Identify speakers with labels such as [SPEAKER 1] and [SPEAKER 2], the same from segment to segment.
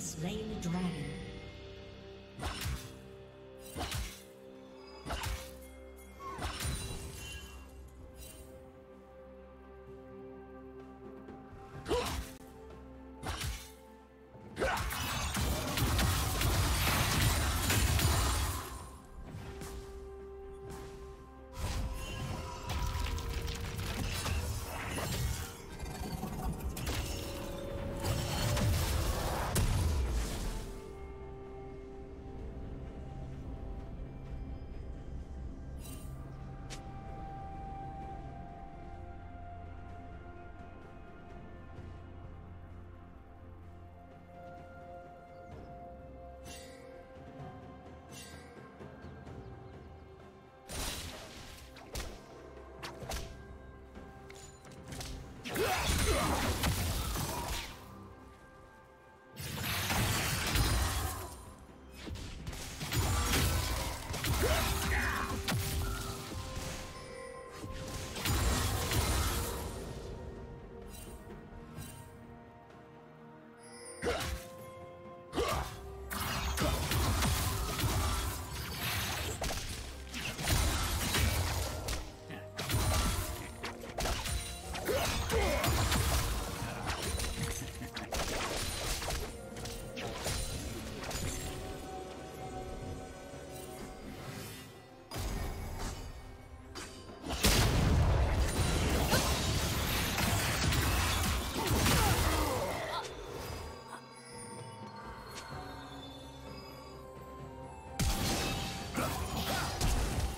[SPEAKER 1] Slain the dragon. Yeah.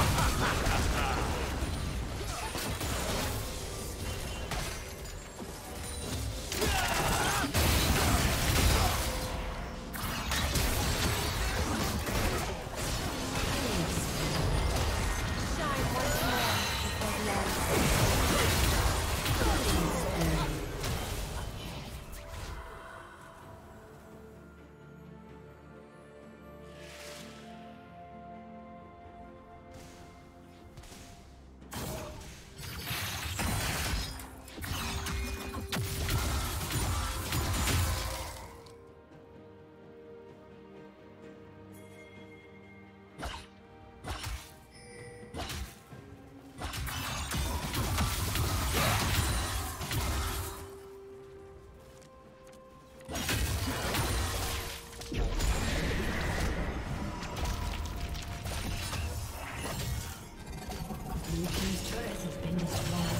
[SPEAKER 2] Ha ha ha! These turrets have been destroyed.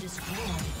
[SPEAKER 1] destroyed.